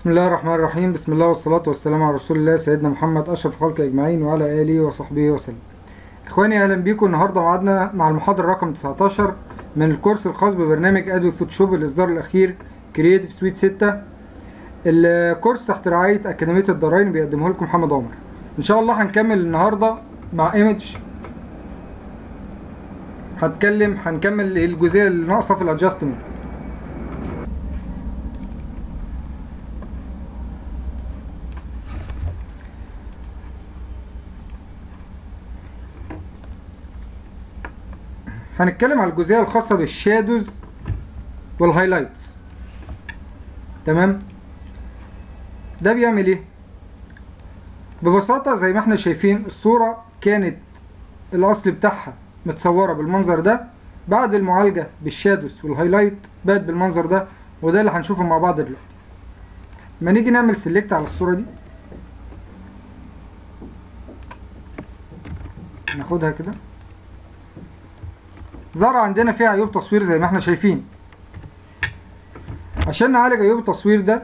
بسم الله الرحمن الرحيم. بسم الله والصلاة والسلام على رسول الله سيدنا محمد أشرف الخلق أجمعين وعلى آله وصحبه وسلم. إخواني أهلا بيكم. النهاردة معادنا مع المحاضرة رقم 19 من الكورس الخاص ببرنامج Adobe Photoshop الإصدار الأخير Creative Suite 6 الكورس تحت رعاية أكاديمية الدارين بيقدمه لكم محمد عمر. إن شاء الله هنكمل النهاردة مع image. هتكلم هنكمل الجزئية اللي ناقصة في ال adjustments هنتكلم على الجزئية الخاصة بال shadows وال highlights. تمام؟ ده بيعمل إيه؟ ببساطة زي ما إحنا شايفين الصورة كانت الأصل بتاعها متصورة بالمنظر ده. بعد المعالجة بال shadows وال highlight بقت بالمنظر ده وده اللي هنشوفه مع بعض دلوقتي. ما نيجي نعمل select على الصورة دي. ناخدها كده. ظهر عندنا فيها عيوب تصوير زي ما إحنا شايفين. عشان نعالج عيوب التصوير ده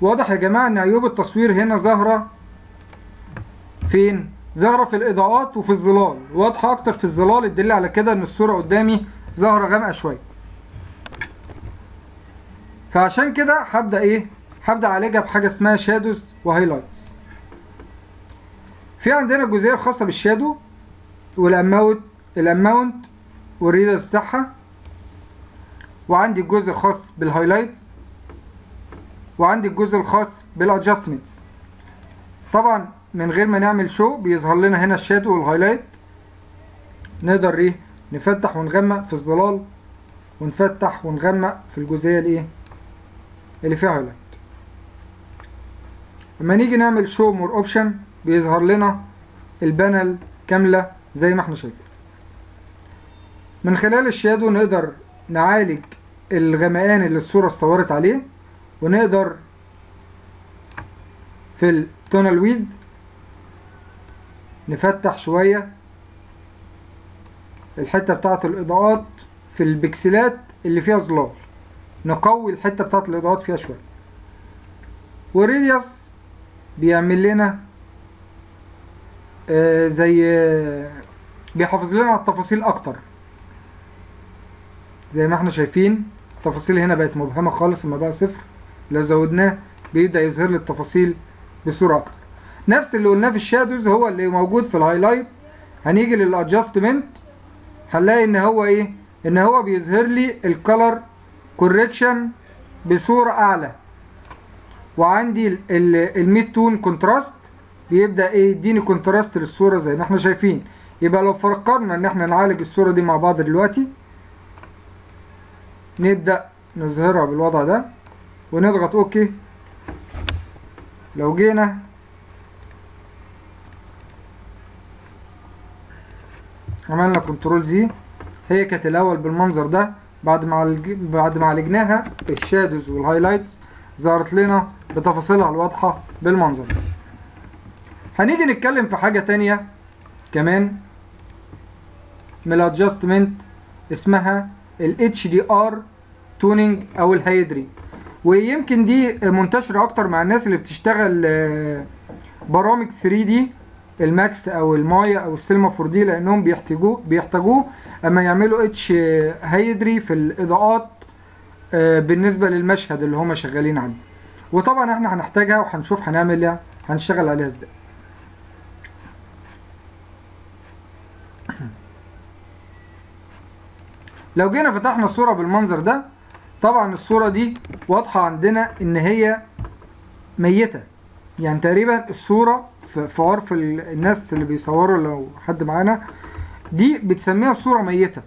واضح يا جماعة إن عيوب التصوير هنا ظاهرة فين؟ ظاهرة في الإضاءات وفي الظلال. واضحة أكتر في الظلال الدليل على كده إن الصورة قدامي ظاهرة غامقة شوية. فعشان كده هبدأ إيه؟ هبدأ أعالجها بحاجة اسمها shadows و highlights في عندنا الجزئية الخاصة بالشادو والاماونت الاماونت والريدرز بتاعها. وعندي الجزء الخاص بال highlight وعندي الجزء الخاص بال adjustments طبعا من غير ما نعمل show بيظهر لنا هنا ال shadow وال highlight نقدر إيه؟ نفتح ونغمق في الظلال ونفتح ونغمق في الجزئية الإيه؟ اللي فيها highlight لما نيجي نعمل show more option بيظهر لنا ال panel كاملة زي ما إحنا شايفين. من خلال ال shadow نقدر نعالج الغمقان اللي الصورة اتصورت عليه ونقدر في ال tonal width نفتح شوية الحتة بتاعة الإضاءات في ال pixelات اللي فيها ظلال. نقوي الحتة بتاعة الإضاءات فيها شوية. وال radius بيعمل لنا آه زي آه بيحافظ لنا على التفاصيل أكتر. زي ما إحنا شايفين التفاصيل هنا بقت مبهمة خالص لما بقى صفر. لو زودناه بيبدأ يظهر لي التفاصيل بصورة أكتر. نفس اللي قلناه في ال shadows هو اللي موجود في ال highlight. هنيجي لل adjustment. هنلاقي إن هو إيه؟ إن هو بيظهر لي ال color correction بصورة أعلى. وعندي ال midtone contrast بيبدأ إيه؟ يديني contrast للصورة زي ما إحنا شايفين. يبقى لو فكرنا إن إحنا نعالج الصورة دي مع بعض دلوقتي نبدأ نظهرها بالوضع ده ونضغط okay. لو جينا عملنا control Z هي كانت الأول بالمنظر ده. بعد ما. بعد ما عالجناها ال shadows وال highlights ظهرت لنا بتفاصيلها الواضحة بالمنظر. ده هنيجي نتكلم في حاجة تانية كمان. من ال adjustment اسمها ال HDR toning أو ال HDRI ويمكن دي منتشرة أكتر مع الناس اللي بتشتغل برامج 3D ال Max أو المايا أو السينما 4 دي لأنهم بيحتاجوه بيحتاجوه. أما يعملوا HDRI في الإضاءات بالنسبة للمشهد اللي هما شغالين عليه. وطبعا إحنا هنحتاجها وهنشوف هنعمل هنشتغل عليها إزاي. لو جينا فتحنا الصورة بالمنظر ده طبعا الصورة دي واضحة عندنا إن هي ميتة. يعني تقريبا الصورة في عرف الناس اللي بيصوروا لو حد معانا دي بتسميها الصورة ميتة.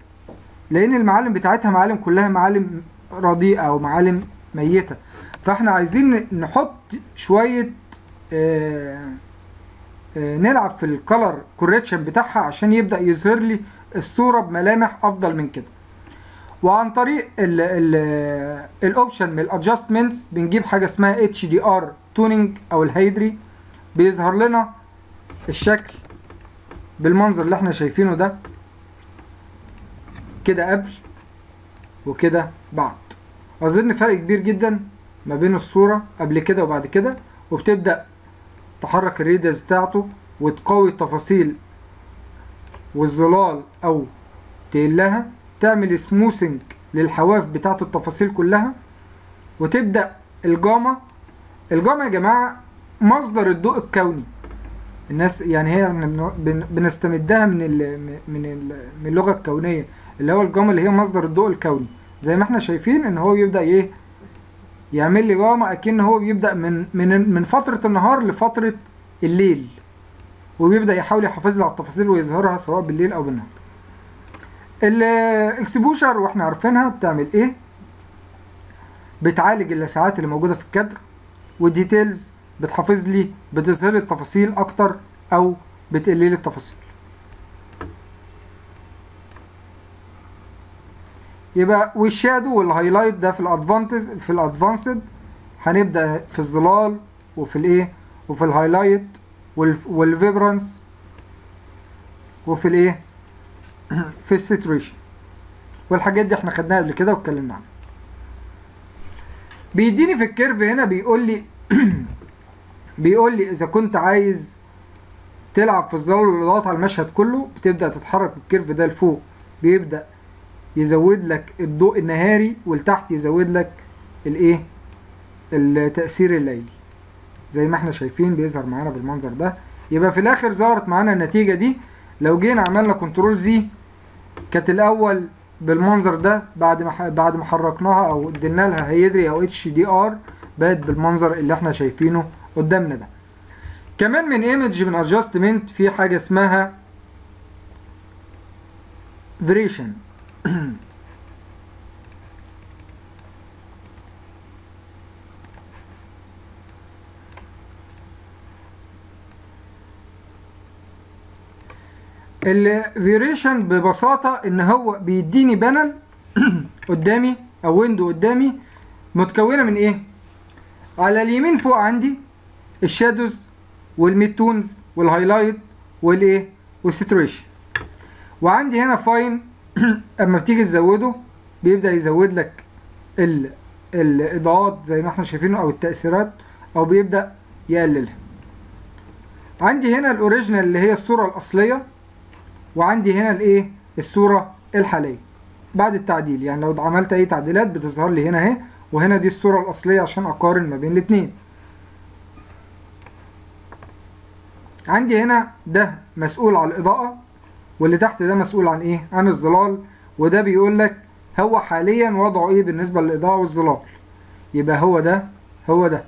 لأن المعالم بتاعتها معالم كلها معالم رديئة أو معالم ميتة. فإحنا عايزين نحط شوية آآ آآ نلعب في ال color correction بتاعها عشان يبدأ يظهر لي الصورة بملامح أفضل من كده. وعن طريق ال option من ال adjustments بنجيب حاجة اسمها HDR toning أو ال HDRI. بيظهر لنا الشكل بالمنظر اللي إحنا شايفينه ده. كده قبل وكده بعد. أظن فرق كبير جدا ما بين الصورة قبل كده وبعد كده وبتبدأ تحرك ال radius بتاعته وتقوي التفاصيل والظلال أو تقلها تعمل smoothing للحواف بتاعت التفاصيل كلها وتبدأ ال gamma ال gamma يا جماعة مصدر الضوء الكوني. الناس يعني هي بنستمدها من من من اللغة الكونية اللي هو الجاما اللي هي مصدر الضوء الكوني. زي ما إحنا شايفين ان هو بيبدأ إيه؟ يعمل لي جاما أكن هو بيبدأ من من من فترة النهار لفترة الليل. وبيبدأ يحاول يحافظ لي على التفاصيل ويظهرها سواء بالليل أو بالنهار. ال exposure وإحنا عارفينها بتعمل إيه؟ بتعالج اللسعات اللي موجودة في الكادر وال details بتحافظ لي بتظهر التفاصيل أكتر أو بتقلل لي التفاصيل. يبقى وال shadow وال highlight ده في ال advantage في ال advanced هنبدأ في الظلال وفي الايه؟ وفي ال highlight والف- وال vibrance وفي الايه؟ في ال saturation. والحاجات دي إحنا خدناها قبل كده واتكلمنا عنها. بيديني في ال curve هنا بيقول لي بيقول لي إذا كنت عايز تلعب في الظلال والإضاءات على المشهد كله بتبدأ تتحرك ال curve ده لفوق. بيبدأ يزود لك الضوء النهاري ولتحت يزود لك الإيه؟ التأثير الليلي. زي ما إحنا شايفين بيظهر معانا بالمنظر ده. يبقى في الآخر ظهرت معانا النتيجة دي. لو جينا عملنا control Z كانت الأول بالمنظر ده بعد ما بعد ما حركناها أو ادينا لها HDR أو HDR بقت بالمنظر اللي إحنا شايفينه قدامنا ده. كمان من image من adjustment في حاجة اسمها variation ال variation ببساطة إن هو بيديني panel قدامي أو window قدامي متكونة من إيه؟ على اليمين فوق عندي ال shadows وال mid tones وال highlight والإيه؟ وال saturation وعندي هنا fine أما بتيجي تزوده بيبدأ يزود لك ال الإضاءات زي ما إحنا شايفينه أو التأثيرات أو بيبدأ يقللها. عندي هنا ال original اللي هي الصورة الأصلية. وعندي هنا الايه؟ الصورة الحالية. بعد التعديل يعني لو عملت أي تعديلات بتظهر لي هنا أهي وهنا دي الصورة الأصلية عشان أقارن ما بين الاتنين. عندي هنا ده مسؤول عن الإضاءة واللي تحت ده مسؤول عن إيه؟ عن الظلال. وده بيقول لك هو حاليا وضعه إيه بالنسبة للإضاءة والظلال؟ يبقى هو ده هو ده.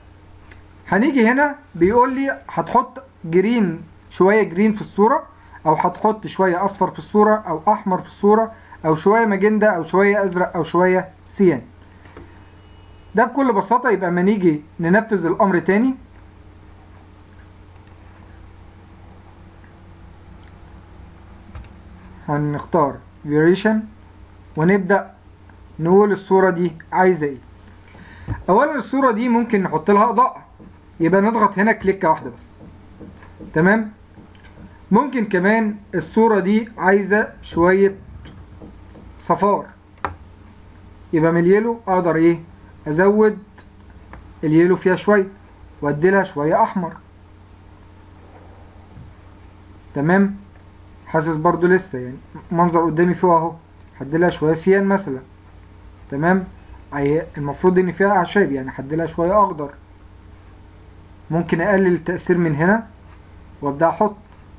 هنيجي هنا بيقول لي هتحط green شوية green في الصورة. أو هتحط شوية أصفر في الصورة أو أحمر في الصورة أو شوية ماجندا أو شوية أزرق أو شوية cyan. ده بكل بساطة يبقى ما نيجي ننفذ الأمر تاني. هنختار فيريشن ونبدأ نقول الصورة دي عايزة إيه. اولا الصورة دي ممكن نحط لها أضاءة يبقى نضغط هنا كليكة واحدة بس. تمام؟ ممكن كمان الصورة دي عايزة شوية صفار. يبقى من اليلو أقدر إيه؟ أزود اليلو فيها شوية وأدي لها شوية أحمر. تمام؟ حاسس برضو لسه يعني منظر قدامي فوق أهو. هدي لها شوية cyan مثلا. تمام؟ المفروض إن فيها أعشاب يعني هدي لها شوية أخضر. ممكن أقلل التأثير من هنا وأبدأ أحط.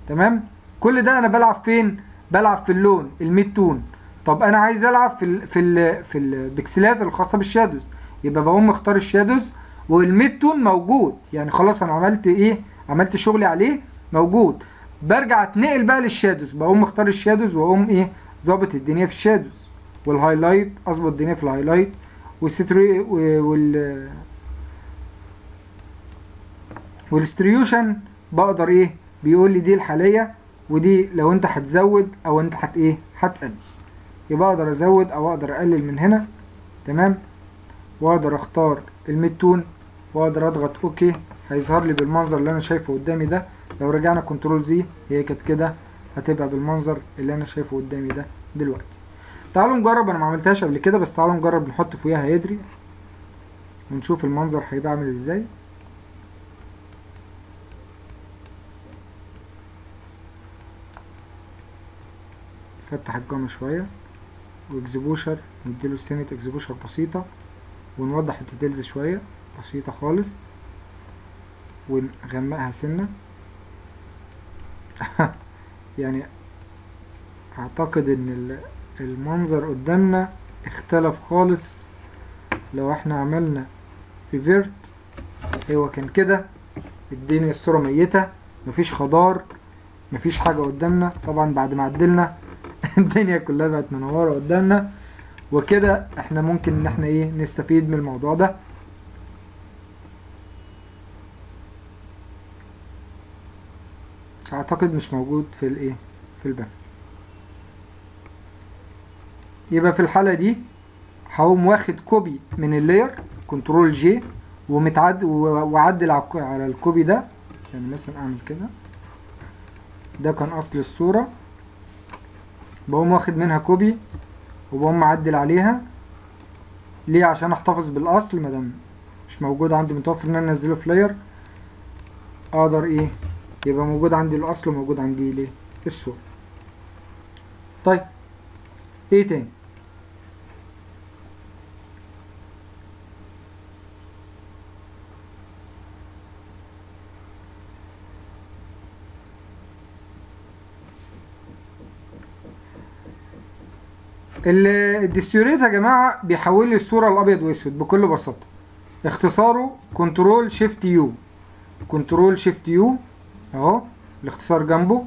تمام؟ كل ده أنا بلعب فين؟ بلعب في اللون ال mid tone. طب أنا عايز ألعب في ال في ال في ال pixelات الخاصة بال shadows. يبقى بقوم مختار ال shadows وال mid tone موجود. يعني خلاص أنا عملت إيه؟ عملت شغلي عليه موجود. برجع أتنقل بقى لل shadows. بقوم مختار ال shadows وأقوم إيه؟ ظابط الدنيا في ال shadows. وال highlight أظبط الدنيا في ال highlight. وال satura وال وال saturation بقدر إيه؟ بيقول لي دي الحالية ودي لو انت هتزود أو انت هت إيه هتقلل يبقى أقدر ازود أو أقدر اقلل من هنا. تمام؟ واقدر اختار ال mid tone واقدر اضغط OK. هيظهر لي بالمنظر اللي أنا شايفه قدامي ده. لو رجعنا control Z هي كانت كده هتبقى بالمنظر اللي أنا شايفه قدامي ده دلوقتي. تعالوا نجرب. أنا ما عملتهاش قبل كده بس تعالوا نجرب نحط فوقيها HDR ونشوف المنظر هيبقى عامل إزاي. نفتح الجامع شوية و exposure نديله سنة exposure بسيطة ونوضح ال details شوية بسيطة خالص ونغمقها سنة. يعني أعتقد إن ال- المنظر قدامنا اختلف خالص. لو إحنا عملنا revert هو كان كده. الدنيا الصورة ميتة مفيش خضار مفيش حاجة قدامنا. طبعا بعد ما عدلنا الدنيا كلها بقت منورة قدامنا. وكده إحنا ممكن ان إحنا إيه نستفيد من الموضوع ده. اعتقد مش موجود في الايه في ال panel يبقى في الحالة دي هقوم واخد copy من ال layer control J ومتعد وعدل على الك- على ال copy ده. يعني مثلا أعمل كده. ده كان أصل الصورة. بقوم واخد منها كوبي وبقوم معدل عليها. ليه؟ عشان أحتفظ بالأصل مادام مش موجود عندي متوفر إن أنا أنزله في لاير أقدر إيه؟ يبقى موجود عندي الأصل وموجود عندي ليه؟ الصورة طيب إيه تاني؟ ال desaturate يا جماعة بيحول لي الصورة الأبيض وأسود بكل بساطة. اختصاره control shift U control shift U أهو الاختصار جنبه.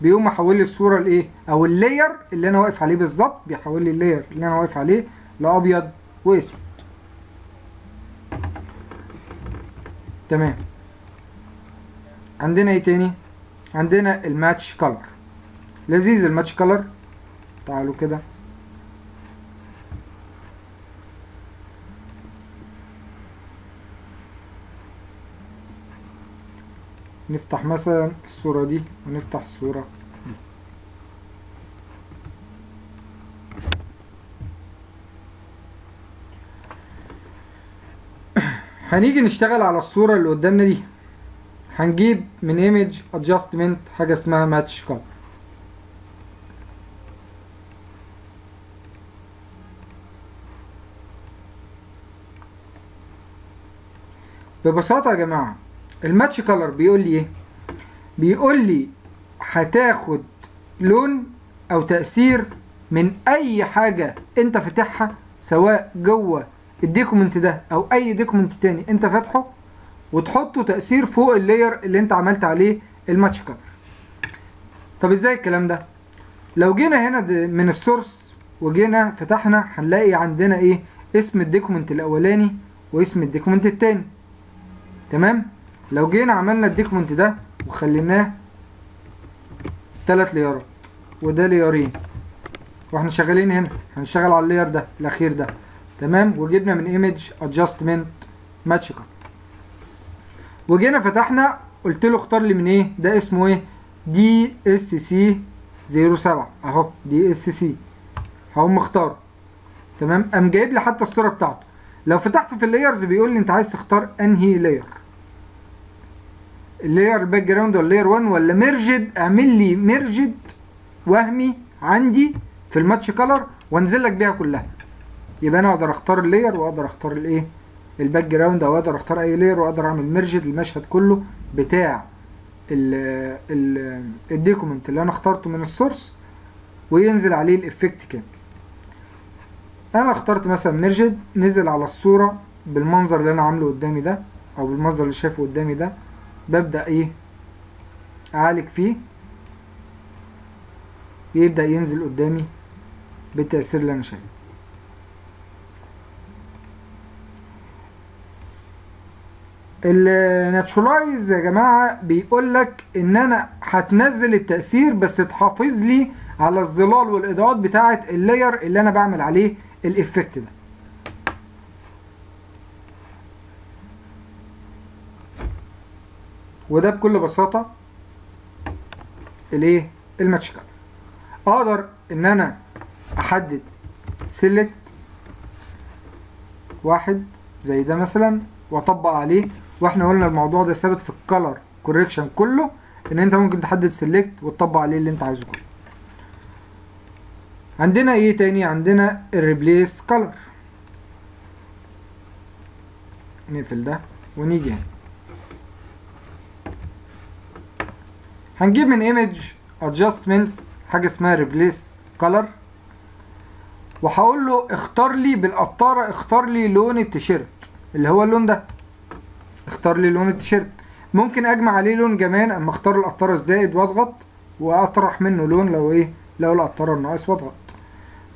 بيقوم محول لي الصورة لإيه؟ أو ال layer اللي أنا واقف عليه بالظبط بيحول لي ال layer اللي أنا واقف عليه لأبيض وأسود. تمام. عندنا إيه تاني؟ عندنا الماتش كلر لذيذ الماتش كلر تعالوا كده. نفتح مثلا الصورة دي ونفتح الصورة. دي هنيجي نشتغل على الصورة اللي قدامنا دي. هنجيب من image adjustment حاجة اسمها match color ببساطة يا جماعة ال match color بيقول لي إيه؟ بيقول لي هتاخد لون أو تأثير من أي حاجة أنت فاتحها سواء جوه ال document ده أو أي document تاني أنت فاتحه وتحطه تأثير فوق ال layer اللي أنت عملت عليه ال match color طب إزاي الكلام ده؟ لو جينا هنا من ال source وجينا فتحنا هنلاقي عندنا إيه؟ اسم ال document الأولاني واسم ال document التاني. تمام؟ لو جينا عملنا ال document ده وخليناه تلات layerات وده layer ين وإحنا شغالين هنا هنشتغل على ال layer ده الأخير ده. تمام؟ وجبنا من image adjustment match color وجينا فتحنا قلت له اختار لي من إيه؟ ده اسمه إيه؟ DSC 07 أهو DSC هقوم مختاره تمام؟ قام جايب لي حتى الصورة بتاعته. لو فتحت في ال layers بيقول لي أنت عايز تختار أنهي layer ال layer ال background ولا layer 1 ولا merged اعمل لي merged وهمي عندي في ال match color وانزل لك بيها كلها. يبقى أنا أقدر اختار ال layer واقدر اختار الايه؟ ال background أو أقدر اختار أي layer وأقدر أعمل merged المشهد كله بتاع ال ال ال document اللي أنا اخترته من ال source وينزل عليه ال effect كامل. أنا اخترت مثلا merged نزل على الصورة بالمنظر اللي أنا عامله قدامي ده أو بالمنظر اللي شايفه قدامي ده. ببدأ إيه؟ أعالج فيه. يبدأ ينزل قدامي بالتأثير اللي أنا شايفه. الناتشورايز يا جماعة بيقول لك إن أنا هتنزل التأثير بس تحافظ لي على الظلال والإضاءات بتاعة اللاير اللي أنا بعمل عليه ال effect ده. وده بكل بساطة الإيه؟ ال match color أقدر إن أنا أحدد select واحد زي ده مثلا وأطبق عليه وإحنا قلنا الموضوع ده ثابت في ال color correction كله إن أنت ممكن تحدد select وتطبق عليه اللي أنت عايزه كله. عندنا إيه تاني؟ عندنا ال replace color نقفل ده ونيجي هنا. هنجيب من image adjustments حاجة اسمها replace color وهقول له اختار لي بالقطارة اختار لي لون التيشيرت. اللي هو اللون ده. اختار لي لون التيشيرت. ممكن أجمع عليه لون كمان أما أختار القطارة الزائد وأضغط وأطرح منه لون لو إيه لو القطارة الناقص وأضغط.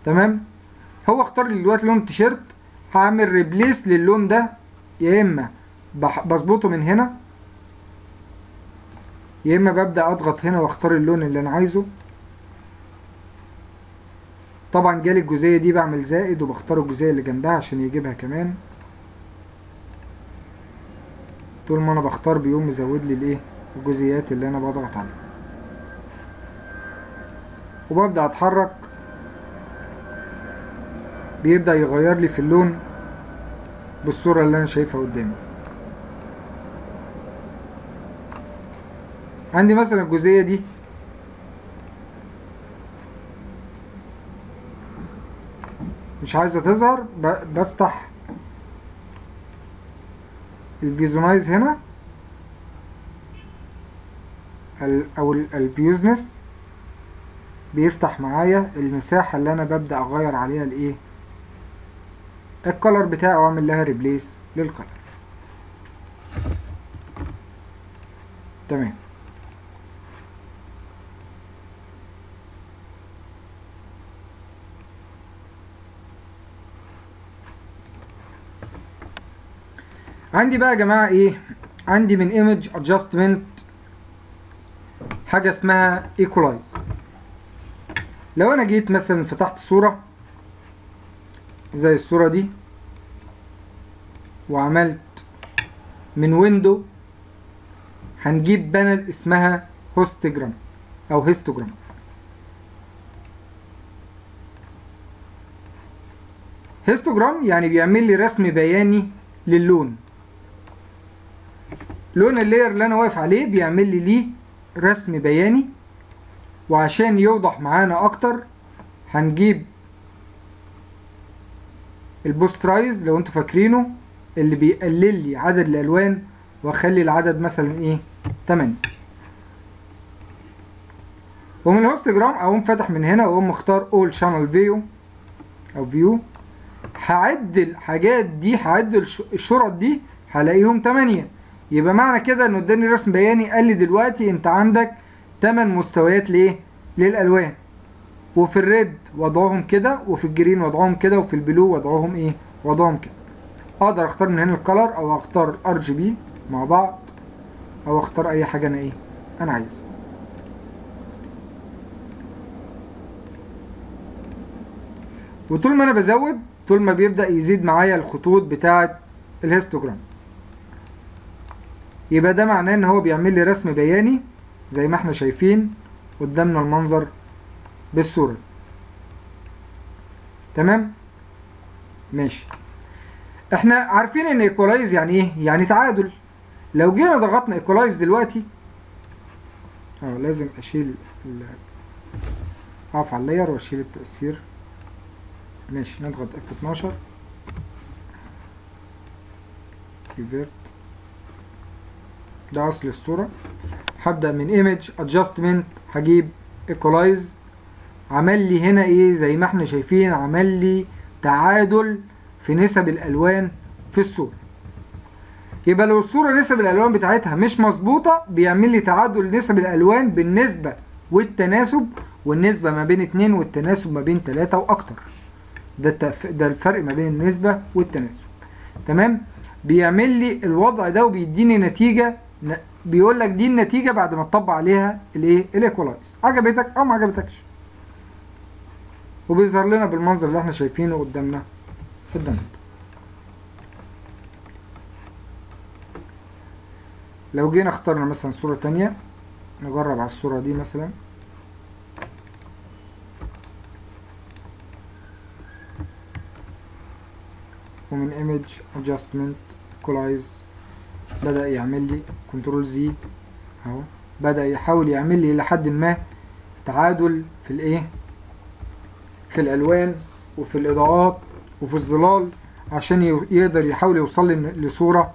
تمام؟ هو اختار لي دلوقتي لون التيشيرت هعمل ريبليس للون ده يا إما بظبطه من هنا يا إما ببدأ أضغط هنا وأختار اللون اللي أنا عايزه. طبعا جالي الجزئية دي بعمل زائد وبختار الجزئية اللي جنبها عشان يجيبها كمان. طول ما أنا بختار بيقوم مزود لي الإيه؟ الجزئيات اللي أنا بضغط عليها. وببدأ أتحرك. بيبدأ يغير لي في اللون بالصورة اللي أنا شايفها قدامي. عندي مثلا الجزئية دي. مش عايزة تظهر بفتح ال fuzziness هنا. أو ال fuzziness بيفتح معايا المساحة اللي أنا ببدأ أغير عليها الإيه؟ ال color بتاعي وأعمل لها replace لل color تمام. عندي بقى يا جماعة إيه؟ عندي من image adjustment حاجة اسمها equalize. لو أنا جيت مثلا فتحت صورة زي الصورة دي وعملت من window هنجيب panel اسمها histogram أو histogram histogram يعني بيعمل لي رسم بياني للون. لون ال layer اللي أنا واقف عليه بيعمل لي ليه رسم بياني وعشان يوضح معانا أكتر هنجيب ال posterize لو أنتوا فاكرينه اللي بيقلل لي عدد الألوان وأخلي العدد مثلا إيه؟ 8 ومن ال histogram أقوم فاتح من هنا وأقوم مختار all channels view أو view هعد الحاجات دي هعد الش- الشرط دي هلاقيهم 8 يبقى معنى كده إنه اداني رسم بياني قال لي دلوقتي أنت عندك 8 مستويات ليه للألوان. وفي ال red وضعهم كده وفي ال green وضعهم كده وفي ال blue وضعهم إيه؟ وضعهم كده. أقدر أختار من هنا ال color أو أختار RGB مع بعض أو أختار أي حاجة أنا إيه؟ أنا عايزها. وطول ما أنا بزود طول ما بيبدأ يزيد معايا الخطوط بتاعة ال histogram. يبقى ده معناه إن هو بيعمل لي رسم بياني زي ما إحنا شايفين قدامنا المنظر بالصورة. تمام؟ ماشي. إحنا عارفين إن equalize يعني إيه؟ يعني تعادل. لو جينا ضغطنا equalize دلوقتي آه لازم أشيل ال- أقف على ال layer وأشيل التأثير. ماشي نضغط F12 revert ده أصل الصورة. هبدأ من image adjustment هجيب equalize عمل لي هنا إيه؟ زي ما إحنا شايفين عمل لي تعادل في نسب الألوان في الصورة. يبقى لو الصورة نسب الألوان بتاعتها مش مظبوطة بيعمل لي تعادل نسب الألوان بالنسبة والتناسب والنسبة ما بين اتنين والتناسب ما بين تلاتة وأكتر. ده. ده الفرق ما بين النسبة والتناسب. تمام؟ بيعمل لي الوضع ده وبيديني نتيجة ن- بيقول لك دي النتيجة بعد ما تطبق عليها الايه؟ الإيكولايز. عجبتك أو ما عجبتكش. وبيظهر لنا بالمنظر اللي إحنا شايفينه قدامنا قدامنا لو جينا اخترنا مثلا صورة تانية نجرب على الصورة دي مثلا. ومن image adjustment equalize بدأ يعمل لي control Z أهو. بدأ يحاول يعمل لي لحد ما تعادل في الإيه؟ في الألوان وفي الإضاءات وفي الظلال عشان يقدر يحاول يوصل لي لصورة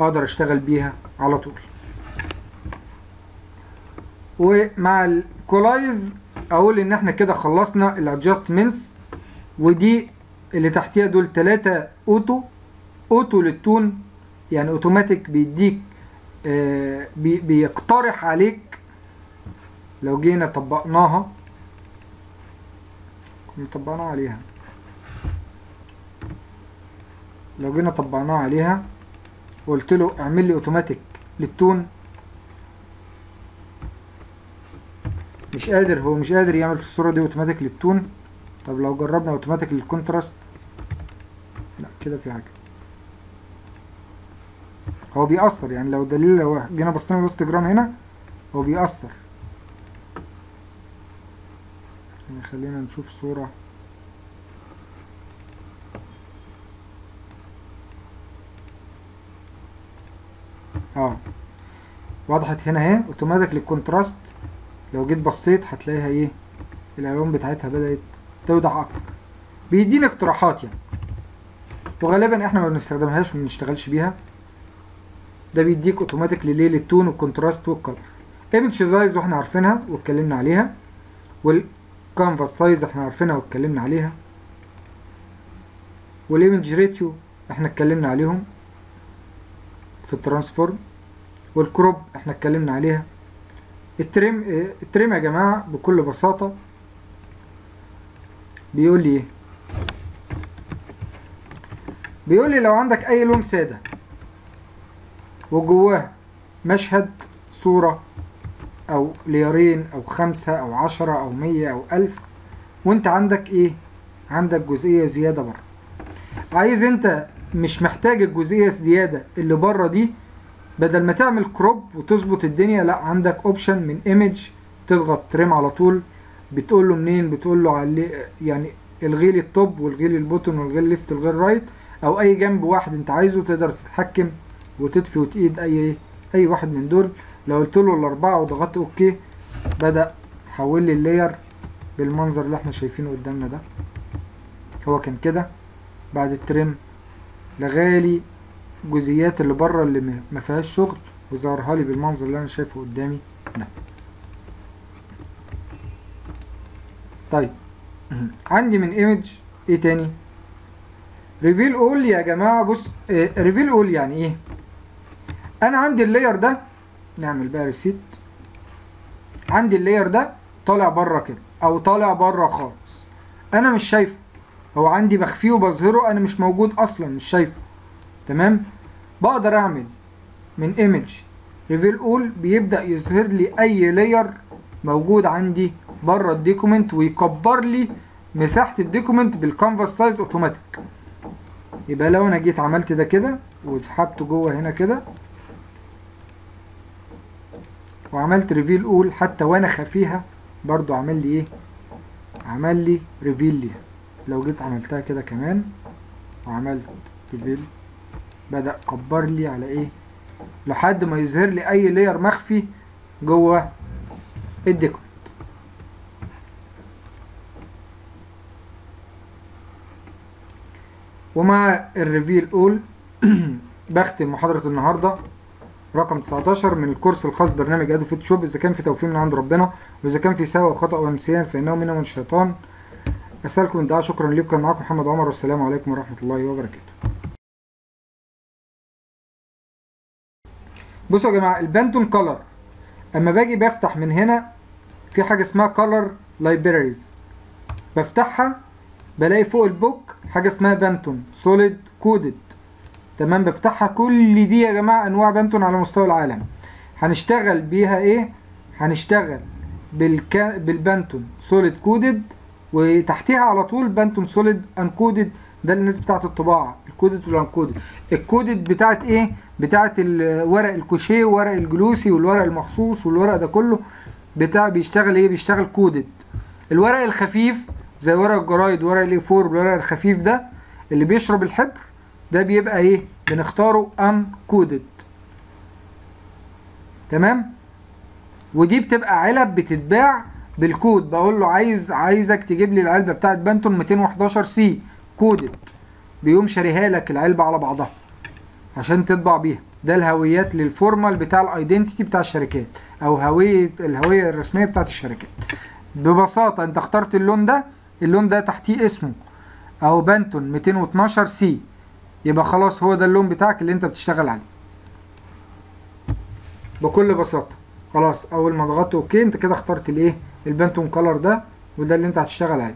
أقدر أشتغل بيها على طول. ومع ال equalize أقول إن إحنا كده خلصنا ال adjustments ودي اللي تحتيها دول تلاتة auto. auto لل tone يعني أوتوماتيك بيديك آه بي بيقترح عليك. لو جينا طبقناها كنا طبقناها عليها. لو جينا طبقناها عليها وقلت له اعمل لي automatic لل tone. مش قادر هو مش قادر يعمل في الصورة دي automatic لل tone. طب لو جربنا automatic لل contrast لا كده في حاجة. هو بيأثر يعني لو دليل لو جينا بصينا ال histogram هنا هو بيأثر. يعني خلينا نشوف صورة. آه. وضحت هنا اهي automatic لل contrast. لو جيت بصيت هتلاقيها إيه الألوان بتاعتها بدأت توضح أكتر. بيدينا اقتراحات يعني. وغالبا إحنا ما بنستخدمهاش وما بنشتغلش بيها. ده بيديك اوتوماتيك ليه لل tone وال contrast وال color image size وإحنا عارفينها واتكلمنا عليها وال canvas size إحنا عارفينها واتكلمنا عليها وال image ratio إحنا اتكلمنا عليهم في ال transform وال crop إحنا اتكلمنا عليها. ال trim آه، ال trim يا جماعة بكل بساطة بيقول لي إيه؟ بيقول لي لو عندك أي لون سادة وجواه مشهد صورة أو layer ين أو خمسة أو عشرة أو مية أو ألف. وأنت عندك إيه؟ عندك جزئية زيادة بره. عايز أنت مش محتاج الجزئية الزيادة اللي بره دي بدل ما تعمل crop وتظبط الدنيا لأ عندك option من image تضغط trim على طول. بتقول له منين؟ بتقول له على يعني الغي لي ال top والغي لي ال bottom والغي ال left والغي ال right أو أي جنب واحد أنت عايزه تقدر تتحكم وتطفي وتقيد أي أي واحد من دول. لو قلت له الأربعة وضغطت okay بدأ حول لي ال layer بالمنظر اللي إحنا شايفينه قدامنا ده. هو كان كده بعد ال trim لغى لي الجزئيات اللي بره اللي ما- فيهاش شغل وظهرها لي بالمنظر اللي أنا شايفه قدامي ده. طيب. عندي من image إيه تاني؟ reveal all يا جماعة. بص reveal all يعني إيه؟ أنا عندي ال layer ده نعمل بقى reset عندي ال layer ده طالع بره كده أو طالع بره خالص. أنا مش شايفه. هو عندي بخفيه وبظهره أنا مش موجود أصلا مش شايفه. تمام؟ بقدر أعمل من image reveal all بيبدأ يظهر لي أي layer موجود عندي بره ال document ويكبر لي مساحة ال document بال canvas size automatic يبقى لو أنا جيت عملت ده كده وسحبته جوه هنا كده وعملت reveal all حتى وأنا خفيها برضو عمل لي إيه؟ عمل لي reveal ليها. لو جيت عملتها كده كمان وعملت reveal بدأ كبر لي على إيه؟ لحد ما يظهر لي أي layer مخفي جوه ال document ومع ال reveal all بختم محاضرة النهاردة. رقم 19 من الكورس الخاص برنامج Adobe Photoshop إذا كان في توفيق من عند ربنا وإذا كان في سهو وخطأ ونسيان فإنه مني ومن الشيطان. أسألكم الدعاء شكرا لكم كان معاكم محمد عمر والسلام عليكم ورحمة الله وبركاته. بصوا يا جماعة ال Pantone color أما باجي بفتح من هنا في حاجة اسمها color libraries بفتحها بلاقي فوق ال book حاجة اسمها Pantone solid coated تمام؟ بفتحها كل دي يا جماعة أنواع Pantone على مستوى العالم. هنشتغل بيها إيه؟ هنشتغل بالكا... بال Pantone solid coated وتحتيها على طول Pantone solid uncoated ده الناس بتاعت الطباعة ال coated وال uncoated ال coated بتاعت إيه؟ بتاعت ورق ال couché وورق ال glossy والورق المخصوص والورق ده كله بتاع بيشتغل إيه؟ بيشتغل coated الورق الخفيف زي ورق الجرايد ورق ال A4 الورق الخفيف ده اللي بيشرب الحبر ده بيبقى إيه؟ بنختاره uncoated تمام؟ ودي بتبقى علب بتتباع بالكود بقول له عايز عايزك تجيب لي العلبة بتاعت Pantone 211 C coated بيقوم شاريها لك العلبة على بعضها عشان تطبع بيها. ده الهويات لل formal بتاع ال identity بتاع الشركات أو هويه الهوية الرسمية بتاعت الشركات. ببساطة أنت اخترت اللون ده. اللون ده تحتيه اسمه أو Pantone 212 C يبقى خلاص هو ده اللون بتاعك اللي انت بتشتغل عليه. بكل بساطة. خلاص أول ما ضغطت okay أنت كده اخترت الإيه؟ ال Pantone color ده وده اللي انت هتشتغل عليه.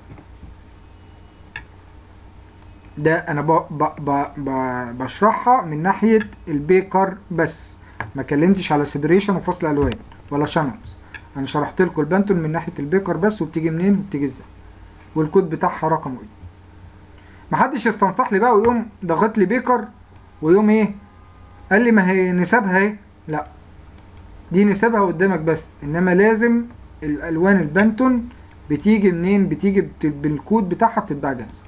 ده أنا ب... ب... ب... ب... بشرحها من ناحية ال picker بس. ما كلمتش على separation وفصل ألوان ولا channels أنا شرحت لكم ال Pantone من ناحية ال picker بس وبتيجي منين؟ وبتيجي إزاي. والكود بتاعها رقمه إيه محدش يستنصح لي بقى ويقوم ضغط لي picker ويقوم إيه؟ قال لي ما هي نسبها إيه لا. دي نسبها قدامك بس. انما لازم الألوان ال Pantone بتيجي منين؟ بتيجي بت... بالكود بتاعها بتتباع جاهزة.